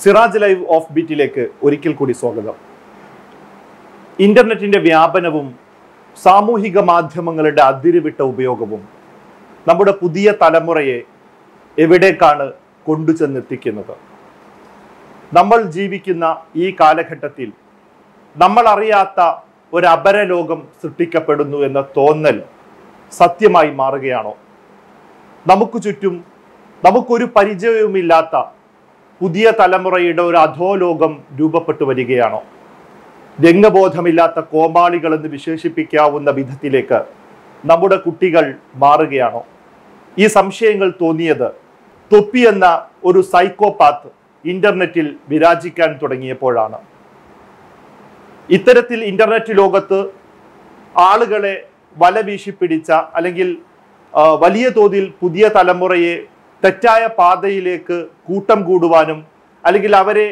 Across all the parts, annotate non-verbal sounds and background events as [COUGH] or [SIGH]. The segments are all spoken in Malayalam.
സിറാജ് ലൈവ് ഓഫ് ബീറ്റിലേക്ക് ഒരിക്കൽ കൂടി സ്വാഗതം. ഇന്റർനെറ്റിന്റെ വ്യാപനവും സാമൂഹിക മാധ്യമങ്ങളുടെ അതിരുവിട്ട ഉപയോഗവും നമ്മുടെ പുതിയ തലമുറയെ എവിടേക്കാണ് കൊണ്ടുചെന്നെത്തിക്കുന്നത് നമ്മൾ ജീവിക്കുന്ന ഈ കാലഘട്ടത്തിൽ നമ്മൾ അറിയാത്ത ഒരു അപരലോകം സൃഷ്ടിക്കപ്പെടുന്നു എന്ന തോന്നൽ സത്യമായി മാറുകയാണോ? നമുക്ക് ചുറ്റും നമുക്കൊരു പരിചയവുമില്ലാത്ത പുതിയ തലമുറയുടെ ഒരു അധോലോകം രൂപപ്പെട്ടു വരികയാണോ? രംഗബോധമില്ലാത്ത കോമാളികൾ എന്ന് വിശേഷിപ്പിക്കാവുന്ന വിധത്തിലേക്ക് നമ്മുടെ കുട്ടികൾ മാറുകയാണോ? ഈ സംശയങ്ങൾ തോന്നിയത് തൊപ്പി എന്ന ഒരു സൈക്കോപാത്ത് ഇന്റർനെറ്റിൽ വിരാജിക്കാൻ തുടങ്ങിയപ്പോഴാണ്. ഇത്തരത്തിൽ ഇന്റർനെറ്റ് ലോകത്ത് ആളുകളെ വല വീശിപ്പിടിച്ച അല്ലെങ്കിൽ വലിയ തോതിൽ പുതിയ തലമുറയെ തെറ്റായ പാതയിലേക്ക് കൂട്ടം കൂടുവാനും അല്ലെങ്കിൽ അവരെ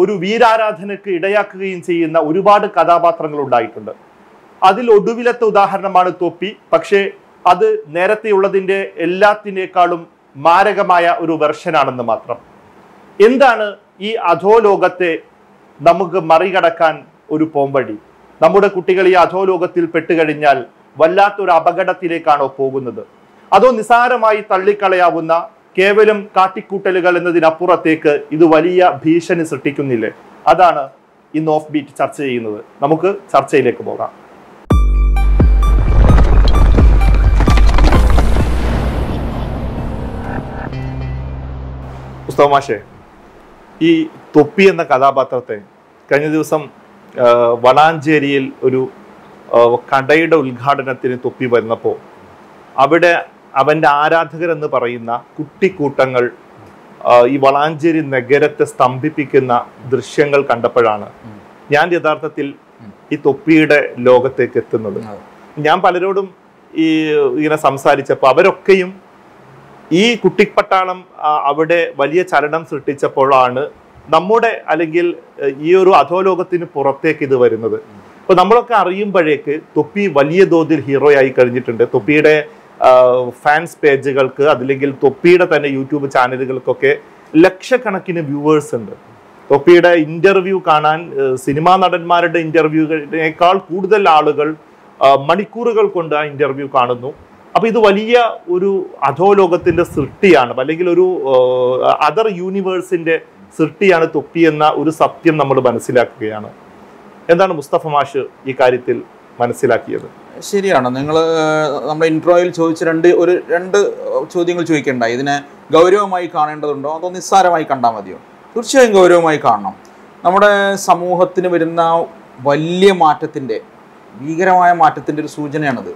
ഒരു വീരാരാധനക്ക് ഇടയാക്കുകയും ചെയ്യുന്ന ഒരുപാട് കഥാപാത്രങ്ങൾ ഉണ്ടായിട്ടുണ്ട്. അതിൽ ഒടുവിലത്തെ ഉദാഹരണമാണ് തൊപ്പി. പക്ഷേ അത് നേരത്തെയുള്ളതിന്റെ എല്ലാത്തിനേക്കാളും മാരകമായ ഒരു വെർഷനാണെന്ന് മാത്രം. എന്താണ് ഈ അധോലോകത്തെ നമുക്ക് മറികടക്കാൻ ഒരു പോംവഴി? നമ്മുടെ കുട്ടികൾ ഈ അധോലോകത്തിൽ പെട്ടുകഴിഞ്ഞാൽ വല്ലാത്തൊരു അപകടത്തിലേക്കാണോ പോകുന്നത്? അതോ നിസാരമായി തള്ളിക്കളയാവുന്ന കേവലം കാട്ടിക്കൂട്ടലുകൾ എന്നതിനപ്പുറത്തേക്ക് ഇത് വലിയ ഭീഷണി സൃഷ്ടിക്കുന്നില്ലേ? അതാണ് ഇന്ന് ഓഫ് ബീറ്റ് ചർച്ച ചെയ്യുന്നത്. നമുക്ക് ചർച്ചയിലേക്ക് പോകാം. പുസ്തകമാഷേ ഈ തൊപ്പി എന്ന കഥാപാത്രത്തെ കഴിഞ്ഞ ദിവസം ആ, വളാഞ്ചേരിയിൽ ഒരു കടയുടെ ഉദ്ഘാടനത്തിന് തൊപ്പി വരുന്നപ്പോൾ അവിടെ അവന്റെ ആരാധകരെന്ന് പറയുന്ന കുട്ടിക്കൂട്ടങ്ങൾ ഈ വളാഞ്ചേരി നഗരത്തെ സ്തംഭിപ്പിക്കുന്ന ദൃശ്യങ്ങൾ കണ്ടപ്പോഴാണ് ഞാൻ യഥാർത്ഥത്തിൽ ഈ തൊപ്പിയുടെ ലോകത്തേക്ക് എത്തുന്നത്. ഞാൻ പലരോടും ഈ ഇങ്ങനെ സംസാരിച്ചപ്പോൾ അവരൊക്കെയും ഈ കുട്ടിപ്പട്ടാളം അവിടെ വലിയ ചലനം സൃഷ്ടിച്ചപ്പോഴാണ് നമ്മുടെ അല്ലെങ്കിൽ ഈ ഒരു അധോലോകത്തിന് പുറത്തേക്ക് ഇത് വരുന്നത്. അപ്പൊ നമ്മളൊക്കെ അറിയുമ്പോഴേക്ക് തൊപ്പി വലിയ തോതിൽ ഹീറോ ആയി കഴിഞ്ഞിട്ടുണ്ട്. തൊപ്പിയുടെ ഫാൻസ് പേജുകൾക്ക് അതില്ലെങ്കിൽ തൊപ്പിയുടെ തന്നെ യൂട്യൂബ് ചാനലുകൾക്കൊക്കെ ലക്ഷക്കണക്കിന് വ്യൂവേഴ്സ് ഉണ്ട്. തൊപ്പിയുടെ ഇന്റർവ്യൂ കാണാൻ സിനിമാ നടന്മാരുടെ ഇന്റർവ്യൂകളേക്കാൾ കൂടുതൽ ആളുകൾ മണിക്കൂറുകൾ കൊണ്ട് ആ ഇന്റർവ്യൂ കാണുന്നു. അപ്പൊ ഇത് വലിയ ഒരു അധോലോകത്തിന്റെ സൃഷ്ടിയാണ് അല്ലെങ്കിൽ ഒരു അതർ യൂണിവേഴ്സിന്റെ സൃഷ്ടിയാണ് തൊപ്പി എന്ന ഒരു സത്യം നമ്മൾ മനസ്സിലാക്കുകയാണ്. എന്താണ് മുസ്തഫ മാഷ് ഈ കാര്യത്തിൽ മനസ്സിലാക്കിയത്. ശരിയാണ്. നിങ്ങൾ നമ്മുടെ ഇൻട്രോയിൽ ചോദിച്ച രണ്ട് ഒരു രണ്ട് ചോദ്യങ്ങൾ ചോദിക്കേണ്ട? ഇതിനെ ഗൗരവമായി കാണേണ്ടതുണ്ടോ? അതോ നിസ്സാരമായി കണ്ടാൽ മതിയോ? തീർച്ചയായും ഗൗരവമായി കാണണം. നമ്മുടെ സമൂഹത്തിന് വരുന്ന വലിയ മാറ്റത്തിന്റെ ഭീകരമായ മാറ്റത്തിന്റെ ഒരു സൂചനയാണത്.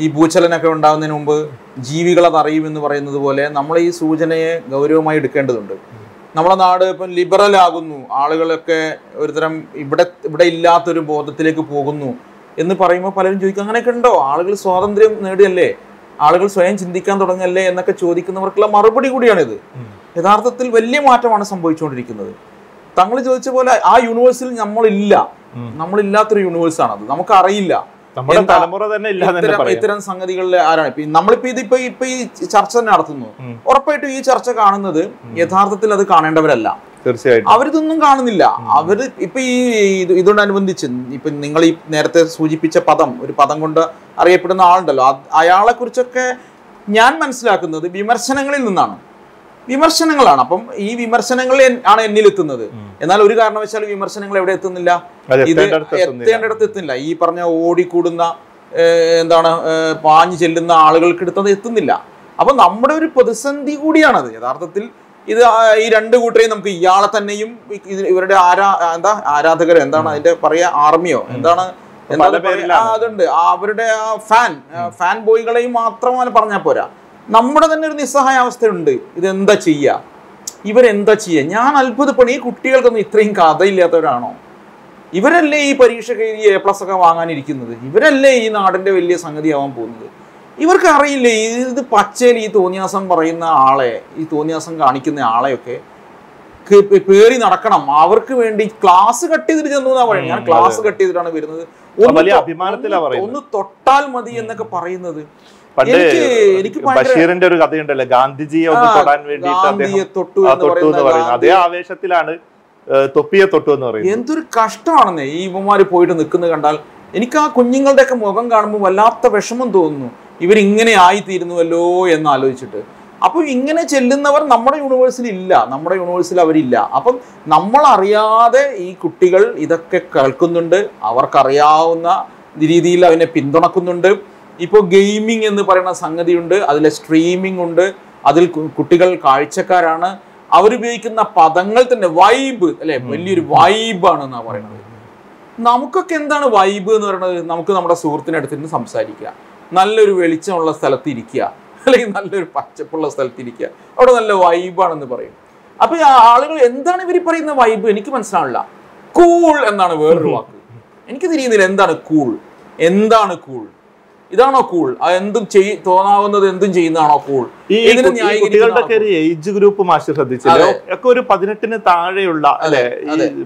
ഈ ഭൂചലനൊക്കെ ഉണ്ടാകുന്നതിന് മുമ്പ് ജീവികൾ അത് അറിയുമെന്ന് പറയുന്നത് പോലെ നമ്മൾ ഈ സൂചനയെ ഗൗരവമായി എടുക്കേണ്ടതുണ്ട്. നമ്മുടെ നാട് ഇപ്പം ലിബറൽ ആകുന്നു. ആളുകളൊക്കെ ഒരുതരം ഇവിടെ ഇവിടെ ഇല്ലാത്തൊരു ബോധത്തിലേക്ക് പോകുന്നു. എന്ന് പറയുമ്പോൾ പലരും ചോദിക്കും അങ്ങനെയൊക്കെ ഉണ്ടോ? ആളുകൾ സ്വാതന്ത്ര്യം നേടിയല്ലേ? ആളുകൾ സ്വയം ചിന്തിക്കാൻ തുടങ്ങിയല്ലേ എന്നൊക്കെ ചോദിക്കുന്നവർക്കുള്ള മറുപടി കൂടിയാണിത്. യഥാർത്ഥത്തിൽ വലിയ മാറ്റമാണ് സംഭവിച്ചുകൊണ്ടിരിക്കുന്നത്. തങ്ങൾ ചോദിച്ച പോലെ ആ യൂണിവേഴ്സിൽ നമ്മളില്ല. നമ്മളില്ലാത്തൊരു യൂണിവേഴ്സാണ് അത് നമുക്കറിയില്ല. ഇത്തരം സംഗതികളിൽ ആരാണ്? നമ്മളിപ്പോ ഇതിപ്പോ ഇപ്പൊ ഈ ചർച്ച തന്നെ നടത്തുന്നു ഉറപ്പായിട്ടും ഈ ചർച്ച കാണുന്നത് യഥാർത്ഥത്തിൽ അത് കാണേണ്ടവരല്ല. തീർച്ചയായിട്ടും. അവരിതൊന്നും കാണുന്നില്ല. അവർ ഇപ്പൊ ഈ ഇത് ഇതോടനുബന്ധിച്ച് ഇപ്പൊ നിങ്ങൾ ഈ നേരത്തെ സൂചിപ്പിച്ച പദം ഒരു പദം കൊണ്ട് അറിയപ്പെടുന്ന ആളുണ്ടല്ലോ. അയാളെ കുറിച്ചൊക്കെ ഞാൻ മനസ്സിലാക്കുന്നത് വിമർശനങ്ങളിൽ നിന്നാണ്. വിമർശനങ്ങളാണ്. അപ്പം ഈ വിമർശനങ്ങൾ ആണ് എന്നിലെത്തുന്നത്. എന്നാൽ ഒരു കാരണവശാലും വിമർശനങ്ങൾ എവിടെ എത്തുന്നില്ല? ഇത് എത്തേണ്ടടുത്ത് എത്തുന്നില്ല. ഈ പറഞ്ഞ ഓടിക്കൂടുന്ന എന്താണ് പാഞ്ഞു ചെല്ലുന്ന ആളുകൾക്ക് എടുത്തത് എത്തുന്നില്ല. അപ്പൊ നമ്മുടെ ഒരു പ്രതിസന്ധി കൂടിയാണത്. യഥാർത്ഥത്തിൽ ഇത് ഈ രണ്ട് കൂട്ടരെയും നമുക്ക് ഇയാളെ തന്നെയും ഇവരുടെ ആരാ എന്താ ആരാധകർ എന്താണ് അതിന്റെ പറയാ ആർമിയോ? എന്താണ് അതുണ്ട്. അവരുടെ ആ ഫാൻ ഫാൻ ബോയ്കളെയും മാത്രമാണ് പറഞ്ഞാൽ പോരാ. നമ്മുടെ തന്നെ ഒരു നിസ്സഹായ അവസ്ഥയുണ്ട് ഇതെന്താ ചെയ്യുക ഇവരെന്താ ചെയ്യുക ഞാൻ അത്ഭുതപ്പെടും. ഈ കുട്ടികൾക്കൊന്നും ഇത്രയും കഥയില്ലാത്തവരാണോ? ഇവരല്ലേ ഈ പരീക്ഷ കഴിഞ്ഞ് എ പ്ലസ് ഒക്കെ വാങ്ങാനിരിക്കുന്നത്? ഇവരല്ലേ ഈ നാടിന്റെ വലിയ സംഗതിയാവാൻ പോകുന്നത്? ഇവർക്ക് അറിയില്ലേ ഇത് പച്ചയിൽ ഈ തോന്നിയാസം പറയുന്ന ആളെ ഈ തോന്നിയാസം കാണിക്കുന്ന ആളെയൊക്കെ പേറി നടക്കണം. അവർക്ക് വേണ്ടി ക്ലാസ് കട്ട് ചെയ്തിട്ട് ചെന്നു എന്നാ പറയുന്നത്. ഞാൻ ക്ലാസ് കട്ട് ചെയ്തിട്ടാണ് വരുന്നത്. ഒന്ന് തൊട്ടാൽ മതി എന്നൊക്കെ പറയുന്നത്. പണ്ട് എനിക്ക് ബഷീറിന്റെ ഒരു കഥയുണ്ടല്ലോ ഗാന്ധിജിയെ ഒന്ന് തൊടാൻ വേണ്ടി തൊട്ടു എന്ന് പറയുന്നത് അതേ ആവേശത്തിലാണ് തൊപ്പിയെ തൊട്ടു എന്ന് പറയുന്നത്. എന്തൊരു കഷ്ടമാണെന്നേ. ഈ ഇവന്മാര് പോയിട്ട് നിൽക്കുന്നത് കണ്ടാൽ എനിക്ക് ആ കുഞ്ഞുങ്ങളുടെയൊക്കെ മുഖം കാണുമ്പോൾ വല്ലാത്ത വിഷമം തോന്നുന്നു. ഇവരിങ്ങനെ ആയിത്തീരുന്നുവല്ലോ എന്ന് ആലോചിച്ചിട്ട്. അപ്പോൾ ഇങ്ങനെ ചെല്ലുന്നവർ നമ്മുടെ യൂണിവേഴ്സിൽ ഇല്ല. നമ്മുടെ യൂണിവേഴ്സിൽ അവരില്ല. അപ്പം നമ്മളറിയാതെ ഈ കുട്ടികൾ ഇതൊക്കെ കേൾക്കുന്നുണ്ട്. അവർക്കറിയാവുന്ന രീതിയിൽ അവനെ പിന്തുണക്കുന്നുണ്ട്. ഇപ്പോൾ ഗെയിമിംഗ് എന്ന് പറയുന്ന സംഗതിയുണ്ട്. അതിലെ സ്ട്രീമിംഗ് ഉണ്ട്. അതിൽ കുട്ടികൾ കാഴ്ചക്കാരാണ്. അവരുപയോഗിക്കുന്ന പദങ്ങൾ തന്നെ വൈബ് അല്ലെ? വലിയൊരു വൈബാണ് എന്നാ പറയുന്നത്. നമുക്കൊക്കെ എന്താണ് വൈബ് എന്ന് പറയുന്നത്? നമുക്ക് നമ്മുടെ സുഹൃത്തിന്റെ അടുത്തിരുന്ന് സംസാരിക്കുക. നല്ലൊരു വെളിച്ചമുള്ള സ്ഥലത്ത് ഇരിക്കുക. അല്ലെങ്കിൽ നല്ലൊരു പച്ചപ്പുള്ള സ്ഥലത്ത് ഇരിക്കുക. അവിടെ നല്ല വൈബാണെന്ന് പറയും. അപ്പൊ ആളുകൾ എന്താണ് ഇവർ പറയുന്ന വൈബ് എനിക്ക് മനസ്സിലാവില്ല കൂൾ എന്നാണ് വേറൊരു വാക്ക്. എനിക്ക് തിരിയുന്നില്ല എന്താണ് കൂൾ എന്താണ് കൂൾ ഇതാണോ കൂൾ? എന്തും ചെയ് തോന്നാവുന്നത് എന്തും ചെയ്യുന്നതാണോ കൂൾ? ഈ കുട്ടികളുടെ ഒരു ഏജ് ഗ്രൂപ്പ് മാസ്റ്റർ ശ്രദ്ധിച്ചില്ല? ഒക്കെ ഒരു പതിനെട്ടിന് താഴെയുള്ള അല്ലെ?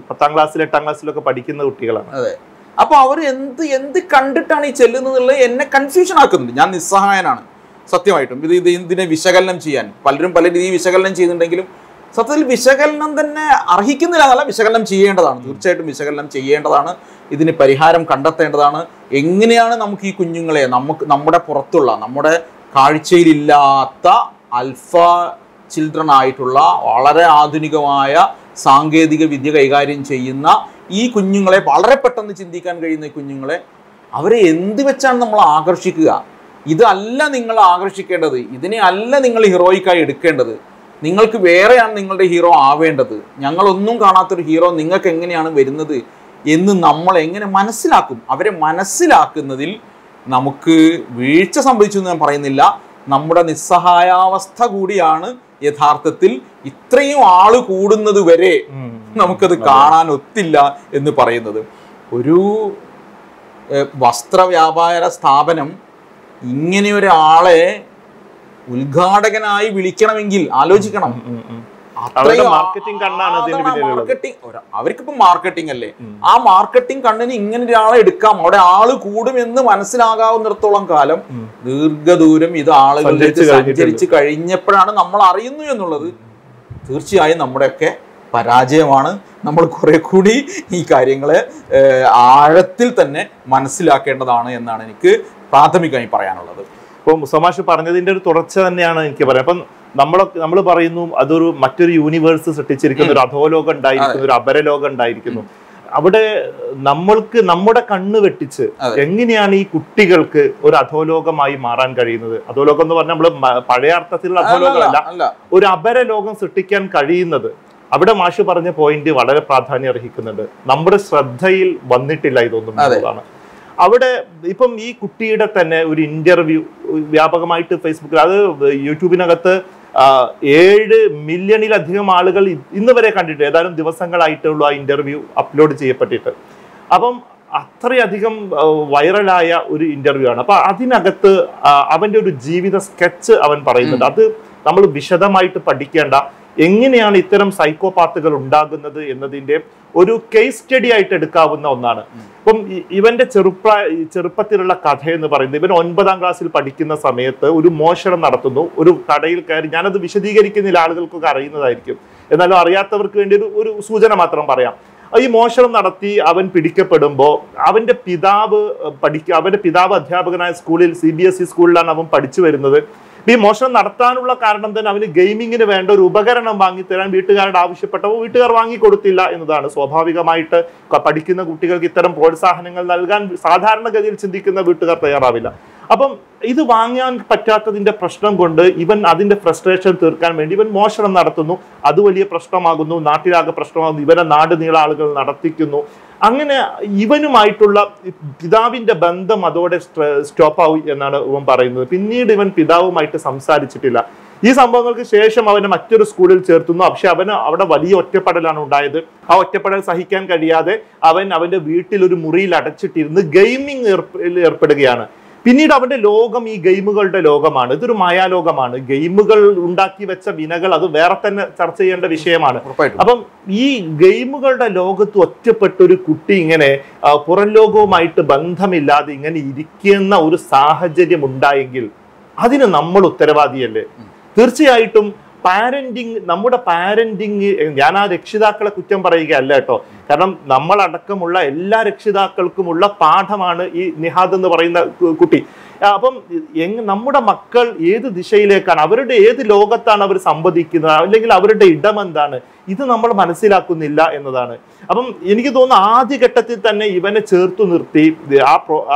പത്താം ക്ലാസ്സിൽ എട്ടാം ക്ലാസ്സിലൊക്കെ പഠിക്കുന്ന കുട്ടികളാണ്. അതെ. അപ്പൊ അവർ എന്ത് എന്ത് കണ്ടിട്ടാണ് ഈ ചെല്ലുന്നതെന്നുള്ളത് എന്നെ കൺഫ്യൂഷൻ ആക്കുന്നുണ്ട്. ഞാൻ നിസ്സഹായനാണ്. സത്യമായിട്ടും. ഇത് ഇത് ഇതിനെ വിശകലനം ചെയ്യാൻ. പലരും പല രീതിയിൽ വിശകലനം ചെയ്യുന്നുണ്ടെങ്കിലും സത്യത്തിൽ വിശകലനം തന്നെ അർഹിക്കുന്നില്ല എന്നല്ല വിശകലനം ചെയ്യേണ്ടതാണ്. തീർച്ചയായിട്ടും വിശകലനം ചെയ്യേണ്ടതാണ്. ഇതിന് പരിഹാരം കണ്ടെത്തേണ്ടതാണ്. എങ്ങനെയാണ് നമുക്ക് ഈ കുഞ്ഞുങ്ങളെ നമുക്ക് നമ്മുടെ പുറത്തുള്ള നമ്മുടെ കാഴ്ചയിലില്ലാത്ത അൽഫ ചിൽഡ്രൻ ആയിട്ടുള്ള വളരെ ആധുനികമായ സാങ്കേതിക വിദ്യ കൈകാര്യം ചെയ്യുന്ന ഈ കുഞ്ഞുങ്ങളെ വളരെ പെട്ടെന്ന് ചിന്തിക്കാൻ കഴിയുന്ന ഈ കുഞ്ഞുങ്ങളെ അവരെ എന്ത് വെച്ചാണ് നമ്മൾ ആകർഷിക്കുക? ഇതല്ല നിങ്ങൾ ആകർഷിക്കേണ്ടത്. ഇതിനെ അല്ല നിങ്ങൾ ഹീറോയിക്കായി എടുക്കേണ്ടത്. നിങ്ങൾക്ക് വേറെയാണ് നിങ്ങളുടെ ഹീറോ ആവേണ്ടത്. ഞങ്ങളൊന്നും കാണാത്തൊരു ഹീറോ നിങ്ങൾക്ക് എങ്ങനെയാണ് വരുന്നത് എന്ന് നമ്മൾ എങ്ങനെ മനസ്സിലാക്കും? അവരെ മനസ്സിലാക്കുന്നതിൽ നമുക്ക് വീഴ്ച സംഭവിച്ചു എന്ന് ഞാൻ പറയുന്നില്ല. നമ്മുടെ നിസ്സഹായാവസ്ഥ കൂടിയാണ് യഥാർത്ഥത്തിൽ ഇത്രയും ആൾ കൂടുന്നത് വരെ നമുക്കത് കാണാൻ ഒത്തില്ല എന്ന് പറയുന്നത്. ഒരു വസ്ത്ര വസ്ത്രവ്യാപാര സ്ഥാപനം ഇങ്ങനെ ഒരാളെ ഉദ്ഘാടകനായി വിളിക്കണമെങ്കിൽ ആലോചിക്കണം. മാർക്കറ്റിംഗ് അവർക്കിപ്പോ മാർക്കറ്റിംഗ് അല്ലേ? ആ മാർക്കറ്റിംഗ് കണ്ണിന് ഇങ്ങനെ ഒരാളെ എടുക്കാം. അവിടെ ആൾ കൂടുമെന്ന് മനസ്സിലാകാവുന്നിടത്തോളം കാലം ദീർഘദൂരം ഇത് ആളുകളിലേക്ക് സഞ്ചരിച്ച്. കഴിഞ്ഞപ്പോഴാണ് നമ്മൾ അറിയുന്നു എന്നുള്ളത്. തീർച്ചയായും നമ്മുടെയൊക്കെ പരാജയമാണ്. നമ്മൾ കുറെ കൂടി ഈ കാര്യങ്ങളെ ആഴത്തിൽ തന്നെ മനസ്സിലാക്കേണ്ടതാണ് എന്നാണ് എനിക്ക് പ്രാഥമികമായി പറയാനുള്ളത്. ഇപ്പൊ മുസമാഷ് പറഞ്ഞതിന്റെ ഒരു തുടർച്ച തന്നെയാണ് എനിക്ക് പറയാം അപ്പം നമ്മളൊക്കെ നമ്മൾ പറയുന്നു അതൊരു മറ്റൊരു യൂണിവേഴ്സ് സൃഷ്ടിച്ചിരിക്കുന്ന ഒരു അധോലോകം ഉണ്ടായിരിക്കുന്നു ഒരു അപരലോകം ഉണ്ടായിരിക്കുന്നു. അവിടെ നമ്മൾക്ക് നമ്മുടെ കണ്ണ് വെട്ടിച്ച് എങ്ങനെയാണ് ഈ കുട്ടികൾക്ക് ഒരു അധോലോകമായി മാറാൻ കഴിയുന്നത്? അധോലോകം എന്ന് പറഞ്ഞാൽ നമ്മൾ പഴയ അർത്ഥത്തിലുള്ള അധോലോകമല്ല. ഒരു അപരലോകം സൃഷ്ടിക്കാൻ കഴിയുന്നത്. അവിടെ മാഷു പറഞ്ഞ പോയിന്റ് വളരെ പ്രാധാന്യം അർഹിക്കുന്നുണ്ട്. നമ്മുടെ ശ്രദ്ധയിൽ വന്നിട്ടില്ല ഇതൊന്നും എന്നുള്ളതാണ്. അവിടെ ഇപ്പം ഈ കുട്ടിയുടെ തന്നെ ഒരു ഇന്റർവ്യൂ വ്യാപകമായിട്ട് ഫേസ്ബുക്കിൽ അത് യൂട്യൂബിനകത്ത് ഏഴ് മില്യണിലധികം ആളുകൾ ഇന്ന് വരെ കണ്ടിട്ട് ഏതാനും ദിവസങ്ങളായിട്ടുള്ള ആ ഇന്റർവ്യൂ അപ്ലോഡ് ചെയ്യപ്പെട്ടിട്ട്. അപ്പം അത്രയധികം വൈറലായ ഒരു ഇന്റർവ്യൂ ആണ്. അപ്പൊ അതിനകത്ത് അവന്റെ ഒരു ജീവിത സ്കെച്ച് അവൻ പറയുന്നുണ്ട്. അത് നമ്മൾ വിശദമായിട്ട് പഠിക്കേണ്ട എങ്ങനെയാണ് ഇത്തരം സൈക്കോപാത്തുകൾ ഉണ്ടാകുന്നത് എന്നതിന്റെ ഒരു കേസ് സ്റ്റഡി ആയിട്ട് എടുക്കാവുന്ന ഒന്നാണ്. ഇപ്പം ഇവന്റെ ചെറുപ്പ ചെറുപ്പത്തിലുള്ള കഥ എന്ന് പറയുന്നത് ഇവൻ ഒൻപതാം ക്ലാസ്സിൽ പഠിക്കുന്ന സമയത്ത് ഒരു മോഷണം നടത്തുന്നു. ഒരു കടയിൽ കയറി ഞാനത് വിശദീകരിക്കുന്നില്ല ആളുകൾക്കൊക്കെ അറിയുന്നതായിരിക്കും. എന്നാലും അറിയാത്തവർക്ക് വേണ്ടി ഒരു ഒരു സൂചന മാത്രം പറയാം. ഈ മോഷണം നടത്തി അവൻ പിടിക്കപ്പെടുമ്പോൾ അവന്റെ പിതാവ് പഠിക്കുക പഠിക്ക അവന്റെ പിതാവ് അധ്യാപകനായ സ്കൂളിൽ സി ബി എസ് ഇ സ്കൂളിലാണ് അവൻ പഠിച്ചു വരുന്നത്. ഈ മോഷണം നടത്താനുള്ള കാരണം തന്നെ അവന് ഗെയിമിങ്ങിന് വേണ്ട ഒരു ഉപകരണം വാങ്ങിത്തരാൻ വീട്ടുകാരോട് ആവശ്യപ്പെട്ടപ്പോൾ വീട്ടുകാർ വാങ്ങിക്കൊടുത്തില്ല എന്നതാണ്. സ്വാഭാവികമായിട്ട് പഠിക്കുന്ന കുട്ടികൾക്ക് ഇത്തരം പ്രോത്സാഹനങ്ങൾ നൽകാൻ സാധാരണഗതിയിൽ ചിന്തിക്കുന്ന വീട്ടുകാർ തയ്യാറാവില്ല. അപ്പം ഇത് വാങ്ങാൻ പറ്റാത്തതിന്റെ പ്രശ്നം കൊണ്ട് ഇവൻ അതിന്റെ ഫ്രസ്ട്രേഷൻ തീർക്കാൻ വേണ്ടി ഇവൻ മോഷണം നടത്തുന്നു. അത് വലിയ പ്രശ്നമാകുന്നു. നാട്ടിലാകെ പ്രശ്നമാകുന്നു. ഇവനെ നാട് നീള ആളുകൾ നടത്തിക്കുന്നു. അങ്ങനെ ഇവനുമായിട്ടുള്ള പിതാവിന്റെ ബന്ധം അതോടെ സ്റ്റോപ്പ് ആവും എന്നാണ് ഇവൻ പറയുന്നത്. പിന്നീട് ഇവൻ പിതാവുമായിട്ട് സംസാരിച്ചിട്ടില്ല. ഈ സംഭവങ്ങൾക്ക് ശേഷം അവനെ മറ്റൊരു സ്കൂളിൽ ചേർത്തുന്നു. പക്ഷെ അവന് അവിടെ വലിയ ഒറ്റപ്പെടലാണ് ഉണ്ടായത്. ആ ഒറ്റപ്പെടൽ സഹിക്കാൻ കഴിയാതെ അവൻ അവന്റെ വീട്ടിൽ ഒരു മുറിയിൽ അടച്ചിട്ടിരുന്ന് ഗെയിമിംഗ് ഏർപ്പെടുകയാണ്. പിന്നീട് അവന്റെ ലോകം ഈ ഗെയിമുകളുടെ ലോകമാണ്. ഇതൊരു മായാലോകമാണ്. ഗെയിമുകൾ ഉണ്ടാക്കി വെച്ച വിനകൾ അത് വേറെ തന്നെ ചർച്ച ചെയ്യേണ്ട വിഷയമാണ്. അപ്പം ഈ ഗെയിമുകളുടെ ലോകത്ത് ഒറ്റപ്പെട്ട ഒരു കുട്ടി ഇങ്ങനെ പുറം ലോകവുമായിട്ട് ബന്ധമില്ലാതെ ഇങ്ങനെ ഇരിക്കുന്ന ഒരു സാഹചര്യം ഉണ്ടായെങ്കിൽ അതിന് നമ്മൾ ഉത്തരവാദിയല്ലേ? തീർച്ചയായിട്ടും പാരന്റിങ് നമ്മുടെ പാരന്റിങ് ഞാൻ ആ രക്ഷിതാക്കളെ കുറ്റം പറയുകയല്ല കേട്ടോ. കാരണം നമ്മളടക്കമുള്ള എല്ലാ രക്ഷിതാക്കൾക്കുമുള്ള പാഠമാണ് ഈ നിഹാദ് എന്ന് പറയുന്ന കുട്ടി. അപ്പം നമ്മുടെ മക്കൾ ഏത് ദിശയിലേക്കാണ്? അവരുടെ ഏത് ലോകത്താണ് അവർ സംവദിക്കുന്നത്? അല്ലെങ്കിൽ അവരുടെ ഇടം എന്താണ്? ഇത് നമ്മൾ മനസ്സിലാക്കുന്നില്ല എന്നതാണ്. അപ്പം എനിക്ക് തോന്നുന്നു ആദ്യഘട്ടത്തിൽ തന്നെ ഇവനെ ചേർത്തു നിർത്തി.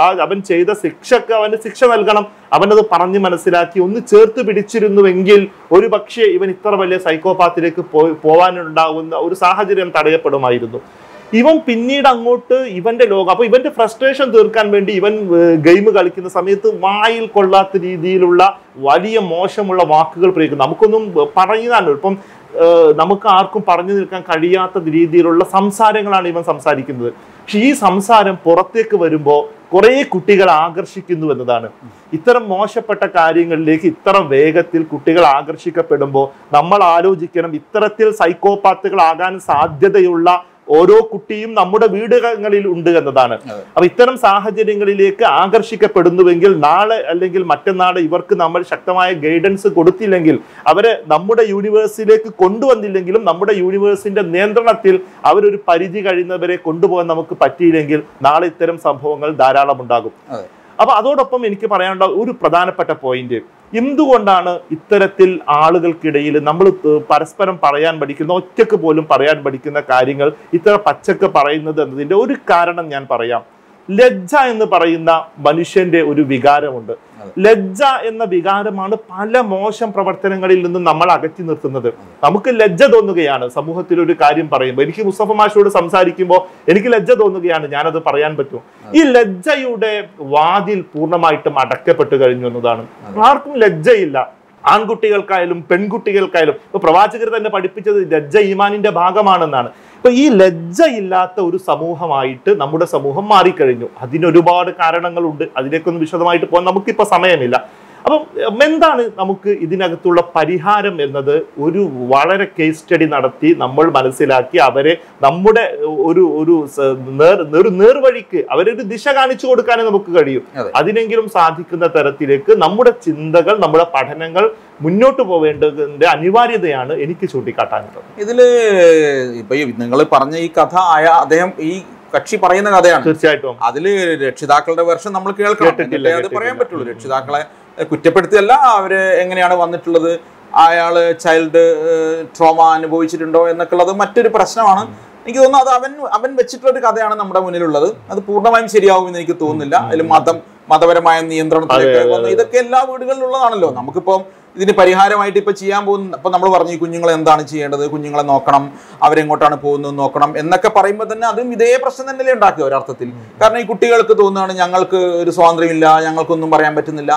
ആ അവൻ ചെയ്ത ശിക്ഷക്ക് അവന് ശിക്ഷ നൽകണം. അവനത് പറഞ്ഞ് മനസ്സിലാക്കി. ഒന്ന് ചേർത്ത് പിടിച്ചിരുന്നുവെങ്കിൽ ഒരു പക്ഷേ ഇവൻ ഇത്ര വലിയ സൈക്കോപാത്തിലേക്ക് പോയി പോവാനുണ്ടാകുന്ന ഒരു സാഹചര്യം തടയപ്പെടുമായിരുന്നു. ഇവൻ പിന്നീട് അങ്ങോട്ട് ഇവന്റെ ലോകം അപ്പൊ ഇവന്റെ ഫ്രസ്ട്രേഷൻ തീർക്കാൻ വേണ്ടി ഇവൻ ഗെയിം കളിക്കുന്ന സമയത്ത് വായിൽ കൊള്ളാത്ത രീതിയിലുള്ള വലിയ മോശമുള്ള വാക്കുകൾ പ്രയോഗിക്കും നമുക്കൊന്നും പറയുന്നതാണ് ഇപ്പം നമുക്ക് ആർക്കും പറഞ്ഞു നിൽക്കാൻ കഴിയാത്ത രീതിയിലുള്ള സംസാരങ്ങളാണ് ഇവൻ സംസാരിക്കുന്നത്. പക്ഷെ ഈ സംസാരം പുറത്തേക്ക് വരുമ്പോൾ കുറെ കുട്ടികൾ ആകർഷിക്കുന്നു എന്നതാണ്. ഇത്തരം മോശപ്പെട്ട കാര്യങ്ങളിലേക്ക് ഇത്ര വേഗത്തിൽ കുട്ടികൾ ആകർഷിക്കപ്പെടുമ്പോൾ നമ്മൾ ആലോചിക്കണം ഇത്തരത്തിൽ സൈക്കോപാത്തുകളാകാൻ സാധ്യതയുള്ള ഓരോ കുട്ടിയും നമ്മുടെ വീടുകളിൽ ഉണ്ട് എന്നതാണ്. അപ്പൊ ഇത്തരം സാഹചര്യങ്ങളിലേക്ക് ആകർഷിക്കപ്പെടുന്നുവെങ്കിൽ നാളെ അല്ലെങ്കിൽ മറ്റന്നാൾ ഇവർക്ക് നമ്മൾ ശക്തമായ ഗൈഡൻസ് കൊടുത്തില്ലെങ്കിൽ അവരെ നമ്മുടെ യൂണിവേഴ്സിലേക്ക് കൊണ്ടുവന്നില്ലെങ്കിലും നമ്മുടെ യൂണിവേഴ്സിന്റെ നിയന്ത്രണത്തിൽ അവരൊരു പരിധി കഴിയുന്നവരെ കൊണ്ടുപോകാൻ നമുക്ക് പറ്റിയില്ലെങ്കിൽ നാളെ ഇത്തരം സംഭവങ്ങൾ ധാരാളം ഉണ്ടാകും അതെ. അപ്പൊ അതോടൊപ്പം എനിക്ക് പറയാനുള്ള ഒരു പ്രധാനപ്പെട്ട പോയിന്റ് എന്തുകൊണ്ടാണ് ഇത്തരത്തിൽ ആളുകൾക്കിടയിൽ നമ്മൾ പരസ്പരം പറയാൻ പഠിക്കുന്ന ഒറ്റയ്ക്ക് പോലും പറയാൻ പഠിക്കുന്ന കാര്യങ്ങൾ ഇത്ര പച്ചക്ക് പറയുന്നത് എന്നതിന്റെ ഒരു കാരണം ഞാൻ പറയാം ലജ്ജ എന്ന് പറയുന്ന മനുഷ്യന്റെ ഒരു വികാരമുണ്ട്. ലജ്ജ എന്ന വികാരമാണ് പല മോശം പ്രവർത്തനങ്ങളിൽ നിന്നും നമ്മൾ അകറ്റി നിർത്തുന്നത്. നമുക്ക് ലജ്ജ തോന്നുകയാണ്. സമൂഹത്തിൽ ഒരു കാര്യം പറയുമ്പോൾ എനിക്ക് മുസ്തഫ മാഷോട് സംസാരിക്കുമ്പോൾ എനിക്ക് ലജ്ജ തോന്നുകയാണ് ഞാനത് പറയാൻ പറ്റും. ഈ ലജ്ജയുടെ വാതിൽ പൂർണമായിട്ടും അടക്കപ്പെട്ടു കഴിഞ്ഞു എന്നതാണ്. ആർക്കും ലജ്ജയില്ല. ആൺകുട്ടികൾക്കായാലും പെൺകുട്ടികൾക്കായാലും. ഇപ്പൊ പ്രവാചകർ തന്നെ പഠിപ്പിച്ചത് ലജ്ജ ഈമാനിന്റെ ഭാഗമാണെന്നാണ്. ഇപ്പൊ ഈ ലജ്ജയില്ലാത്ത ഒരു സമൂഹമായിട്ട് നമ്മുടെ സമൂഹം മാറിക്കഴിഞ്ഞു. അതിനൊരുപാട് കാരണങ്ങളുണ്ട്. അതിലേക്കൊന്നും വിശദമായിട്ട് പോകാൻ നമുക്കിപ്പോ സമയമില്ല. അപ്പം എന്താണ് നമുക്ക് ഇതിനകത്തുള്ള പരിഹാരം എന്നത്? ഒരു വളരെ കേസ് സ്റ്റഡി നടത്തി നമ്മൾ മനസ്സിലാക്കി അവരെ നമ്മുടെ ഒരു ഒരു നേർ ഒരു നേർവഴിക്ക് അവരൊരു ദിശ കാണിച്ചു കൊടുക്കാനേ നമുക്ക് കഴിയും. അതിനെങ്കിലും സാധിക്കുന്ന തരത്തിലേക്ക് നമ്മുടെ ചിന്തകൾ നമ്മുടെ പഠനങ്ങൾ മുന്നോട്ട് പോവേണ്ടതിന്റെ അനിവാര്യതയാണ് എനിക്ക് ചൂണ്ടിക്കാട്ടാനുള്ളത്. ഇതിൽ ഇപ്പൊ നിങ്ങൾ പറഞ്ഞ ഈ കഥ ആയ അദ്ദേഹം ഈ കക്ഷി പറയുന്ന കഥയാണ്. തീർച്ചയായിട്ടും. അതിൽ രക്ഷിതാക്കളുടെ വെർഷൻ നമ്മൾ കേൾക്കണം. പറയാൻ പറ്റുള്ളൂ. രക്ഷിതാക്കളെ കുറ്റപ്പെടുത്തിയല്ല അവർ എങ്ങനെയാണ് വന്നിട്ടുള്ളത്? അയാൾ ചൈൽഡ് ട്രോമ അനുഭവിച്ചിട്ടുണ്ടോ എന്നൊക്കെ ഉള്ളത് മറ്റൊരു പ്രശ്നമാണ്. എനിക്ക് തോന്നുന്നു അത് അവൻ അവൻ വെച്ചിട്ടുള്ള ഒരു കഥയാണ് നമ്മുടെ മുന്നിലുള്ളത്. അത് പൂർണമായും ശരിയാവുമെന്ന് എനിക്ക് തോന്നുന്നില്ല. അതിൽ മതം മതപരമായ നിയന്ത്രണത്തിലേക്ക് വന്നു ഇതൊക്കെ എല്ലാ വീടുകളിലുള്ളതാണല്ലോ. നമുക്കിപ്പം ഇതിന് പരിഹാരമായിട്ട് ഇപ്പൊ ചെയ്യാൻ പോകുന്ന ഇപ്പൊ നമ്മൾ പറഞ്ഞു കുഞ്ഞുങ്ങളെ എന്താണ് ചെയ്യേണ്ടത്? കുഞ്ഞുങ്ങളെ നോക്കണം അവരെങ്ങോട്ടാണ് പോകുന്നത് നോക്കണം എന്നൊക്കെ പറയുമ്പോൾ തന്നെ അതും ഇതേ പ്രശ്നം തന്നെയല്ലേ ഉണ്ടാക്കുക ഒരർത്ഥത്തിൽ. കാരണം ഈ കുട്ടികൾക്ക് തോന്നുകയാണ് ഞങ്ങൾക്ക് ഒരു സ്വാതന്ത്ര്യമില്ല ഞങ്ങൾക്കൊന്നും പറയാൻ പറ്റുന്നില്ല.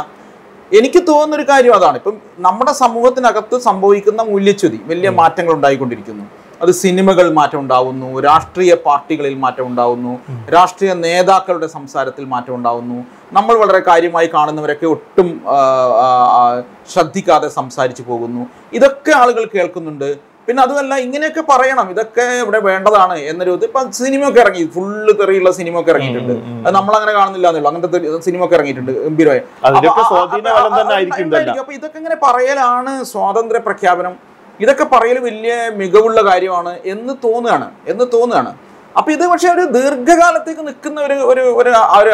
എനിക്ക് തോന്നുന്ന ഒരു കാര്യം അതാണ്. ഇപ്പം നമ്മുടെ സമൂഹത്തിനകത്ത് സംഭവിക്കുന്ന മൂല്യച്യുതി വലിയ മാറ്റങ്ങൾ ഉണ്ടായിക്കൊണ്ടിരിക്കുന്നു. അത് സിനിമകൾ മാറ്റം ഉണ്ടാവുന്നു രാഷ്ട്രീയ പാർട്ടികളിൽ മാറ്റം ഉണ്ടാവുന്നു രാഷ്ട്രീയ നേതാക്കളുടെ സംസാരത്തിൽ മാറ്റം ഉണ്ടാവുന്നു. നമ്മൾ വളരെ കാര്യമായി കാണുന്നവരൊക്കെ ഒട്ടും ശ്രദ്ധിക്കാതെ സംസാരിച്ചു പോകുന്നു. ഇതൊക്കെ ആളുകൾ കേൾക്കുന്നുണ്ട്. പിന്നെ അതുമല്ല ഇങ്ങനെയൊക്കെ പറയണം. ഇതൊക്കെ ഇവിടെ വേണ്ടതാണ് എന്നൊരു ഇത്. ഇപ്പൊ സിനിമയൊക്കെ ഇറങ്ങി. ഫുള്ള് തെറിയുള്ള സിനിമയൊക്കെ ഇറങ്ങിയിട്ടുണ്ട്. അത് നമ്മളങ്ങനെ കാണുന്നില്ല എന്നുള്ളൂ അങ്ങനത്തെ സിനിമയൊക്കെ ഇറങ്ങിയിട്ടുണ്ട് ഗംഭീരമായി. അപ്പൊ ഇതൊക്കെ ഇങ്ങനെ പറയലാണ് സ്വാതന്ത്ര്യ പ്രഖ്യാപനം. ഇതൊക്കെ പറയൽ വലിയ മികവുള്ള കാര്യമാണ് എന്ന് തോന്നുകയാണ്. എന്ന് തോന്നുകയാണ്. അപ്പൊ ഇത് പക്ഷെ ഒരു ദീർഘകാലത്തേക്ക് നിൽക്കുന്ന ഒരു ഒരു ഒരു ഒരു